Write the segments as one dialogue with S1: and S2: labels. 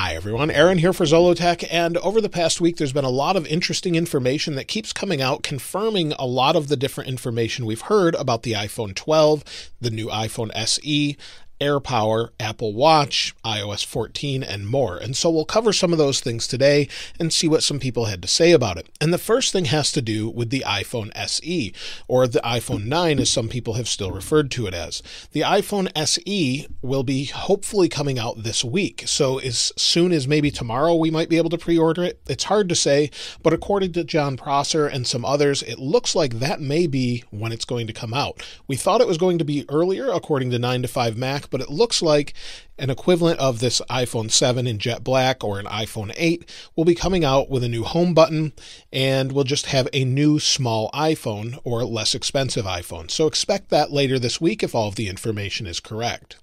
S1: Hi, everyone. Aaron here for Zollotech. And over the past week, there's been a lot of interesting information that keeps coming out, confirming a lot of the different information we've heard about the iPhone 12, the new iPhone SE, AirPower, Apple Watch, iOS 14, and more. And so we'll cover some of those things today and see what some people had to say about it. And the first thing has to do with the iPhone SE, or the iPhone 9, as some people have still referred to it as. The iPhone SE will be hopefully coming out this week. So as soon as maybe tomorrow we might be able to pre order it. It's hard to say, but according to Jon Prosser and some others, it looks like that may be when it's going to come out. We thought it was going to be earlier, according to 9 to 5 Mac but it looks like an equivalent of this iPhone 7 in jet black or an iPhone 8 will be coming out with a new home button and we'll just have a new small iPhone or less expensive iPhone. So expect that later this week if all of the information is correct.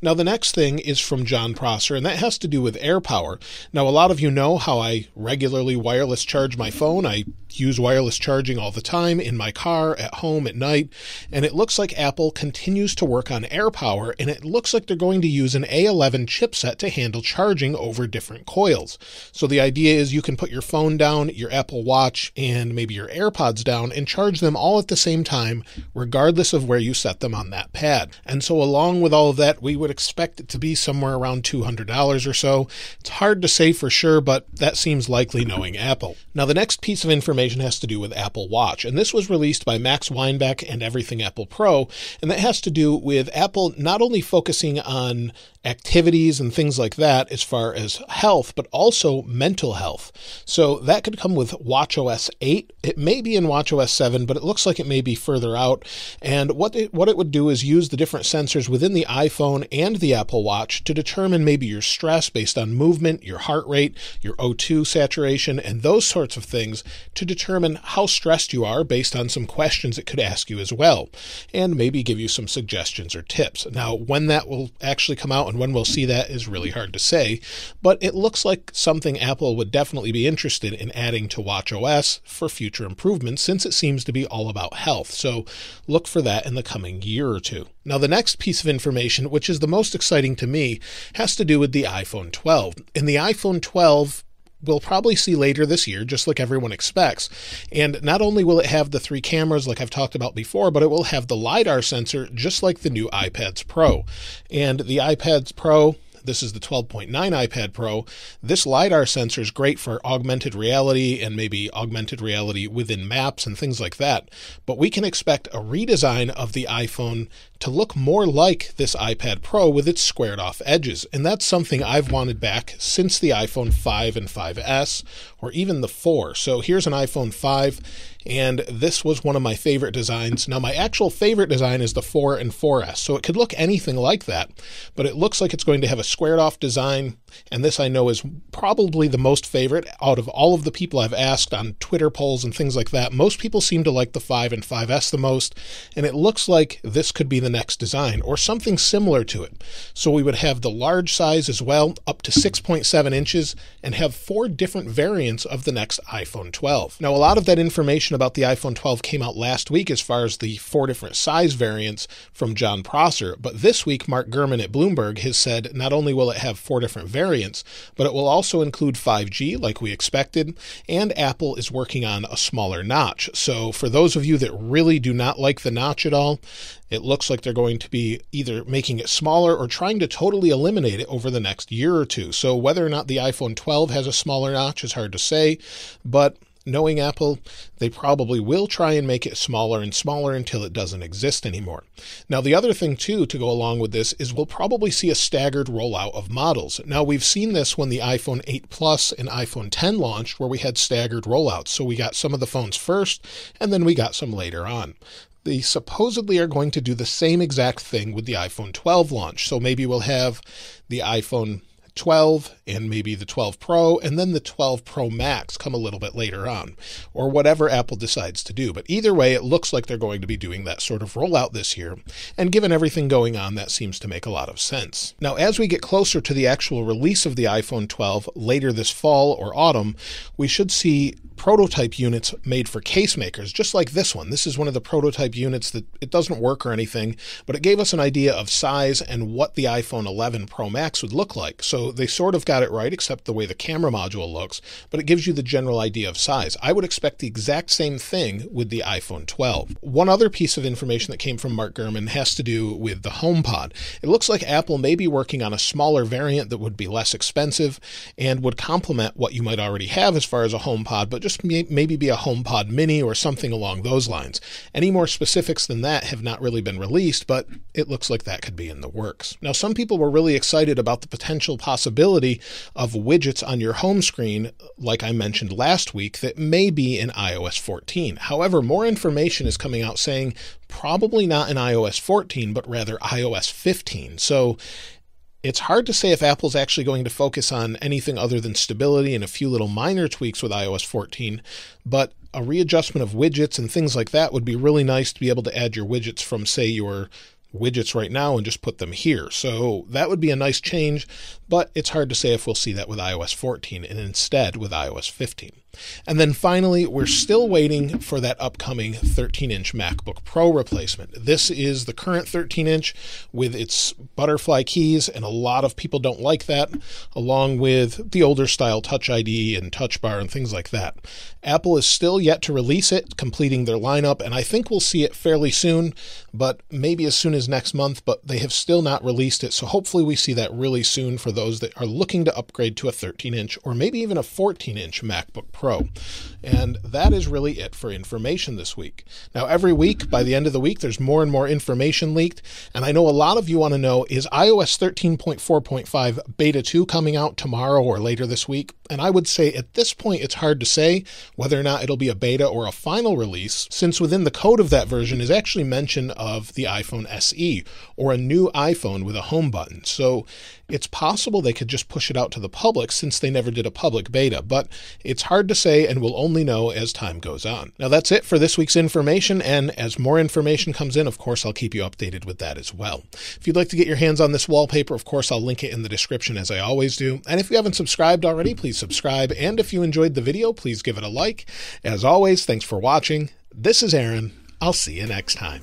S1: Now, the next thing is from Jon Prosser, and that has to do with AirPower. Now, a lot of you know how I regularly wireless charge my phone. I use wireless charging all the time in my car, at home, at night, and it looks like Apple continues to work on AirPower, and it looks like they're going to use an A11 chipset to handle charging over different coils. So the idea is you can put your phone down, your Apple Watch, and maybe your AirPods down and charge them all at the same time, regardless of where you set them on that pad. And so, along with all of that, we would expect it to be somewhere around $200 or so. It's hard to say for sure, but that seems likely knowing Apple. Now, the next piece of information has to do with Apple Watch, and this was released by Max Weinbach and Everything Apple Pro, and that has to do with Apple not only focusing on activities and things like that as far as health, but also mental health. So that could come with WatchOS 8. It may be in WatchOS 7, but it looks like it may be further out. And what it, what it would do is use the different sensors within the iPhone and the Apple Watch to determine maybe your stress based on movement, your heart rate, your O2 saturation, and those sorts of things to determine how stressed you are based on some questions it could ask you as well, and maybe give you some suggestions or tips. Now, when that will actually come out and when we'll see that is really hard to say, but it looks like something Apple would definitely be interested in adding to WatchOS for future improvements since it seems to be all about health. So look for that in the coming year or two. Now, the next piece of information, which is the most exciting to me, has to do with the iPhone 12. And the iPhone 12, we'll probably see later this year, just like everyone expects. And not only will it have the three cameras, like I've talked about before, but it will have the LiDAR sensor, just like the new iPads Pro. And the iPads Pro, this is the 12.9 iPad Pro. This LiDAR sensor is great for augmented reality and maybe augmented reality within maps and things like that. But we can expect a redesign of the iPhone to look more like this iPad Pro with its squared off edges. And that's something I've wanted back since the iPhone 5 and 5S, or even the 4. So here's an iPhone 5, and this was one of my favorite designs. Now, my actual favorite design is the 4 and 4S, so it could look anything like that, but it looks like it's going to have a squared off design, and this I know is probably the most favorite out of all of the people I've asked on Twitter polls and things like that. Most people seem to like the 5 and 5S the most, and it looks like this could be the next design or something similar to it. So we would have the large size as well, up to 6.7 inches, and have four different variants of the next iPhone 12. Now, a lot of that information about the iPhone 12 came out last week as far as the four different size variants from Jon Prosser, but this week, Mark Gurman at Bloomberg has said not only will it have four different variants, but it will also include 5G, like we expected, and Apple is working on a smaller notch. So, for those of you that really do not like the notch at all, it looks like they're going to be either making it smaller or trying to totally eliminate it over the next year or two. So, whether or not the iPhone 12 has a smaller notch is hard to say, but knowing Apple, they probably will try and make it smaller and smaller until it doesn't exist anymore. Now, the other thing, too, to go along with this is we'll probably see a staggered rollout of models. Now, we've seen this when the iPhone 8 Plus and iPhone 10 launched, where we had staggered rollouts. So we got some of the phones first, and then we got some later on they supposedly are going to do the same exact thing with the iPhone 12 launch. So maybe we'll have the iPhone 12 and maybe the 12 Pro, and then the 12 Pro Max come a little bit later on, or whatever Apple decides to do. But either way, it looks like they're going to be doing that sort of rollout this year. And given everything going on, that seems to make a lot of sense. Now, as we get closer to the actual release of the iPhone 12 later this fall or autumn, we should see prototype units made for case makers, just like this one. This is one of the prototype units that it doesn't work or anything, but it gave us an idea of size and what the iPhone 11 Pro Max would look like. So They sort of got it right, except the way the camera module looks, but it gives you the general idea of size. I would expect the exact same thing with the iPhone 12. One other piece of information that came from Mark Gurman has to do with the HomePod. It looks like Apple may be working on a smaller variant that would be less expensive and would complement what you might already have as far as a HomePod, but just maybe be a HomePod Mini or something along those lines. Any more specifics than that have not really been released, but it looks like that could be in the works. Now, some people were really excited about the potential possibility of widgets on your home screen, like I mentioned last week, that may be in iOS 14. However, more information is coming out saying probably not in iOS 14, but rather iOS 15. So it's hard to say if Apple's actually going to focus on anything other than stability and a few little minor tweaks with iOS 14, but a readjustment of widgets and things like that would be really nice to be able to add your widgets from, say, your widgets right now and just put them here. So that would be a nice change, but it's hard to say if we'll see that with iOS 14 and instead with iOS 15. And then finally, we're still waiting for that upcoming 13 inch MacBook Pro replacement. This is the current 13 inch with its butterfly keys, and a lot of people don't like that, along with the older style Touch ID and Touch Bar and things like that. Apple is still yet to release it, completing their lineup, and I think we'll see it fairly soon, but maybe as soon as next month, but they have still not released it. So hopefully we see that really soon for those that are looking to upgrade to a 13 inch or maybe even a 14 inch MacBook Pro. And that is really it for information this week. Now, every week, by the end of the week, there's more and more information leaked. And I know a lot of you want to know is iOS 13.4.5 Beta 2 coming out tomorrow or later this week? And I would say at this point, it's hard to say whether or not it'll be a beta or a final release, since within the code of that version is actually mention of the iPhone SE or a new iPhone with a home button. So it's possible they could just push it out to the public since they never did a public beta, but it's to say and we'll only know as time goes on. Now that's it for this week's information, and as more information comes in, of course, I'll keep you updated with that as well. If you'd like to get your hands on this wallpaper, of course, I'll link it in the description as I always do. And if you haven't subscribed already, please subscribe. And if you enjoyed the video, please give it a like. As always, thanks for watching. This is Aaron. I'll see you next time.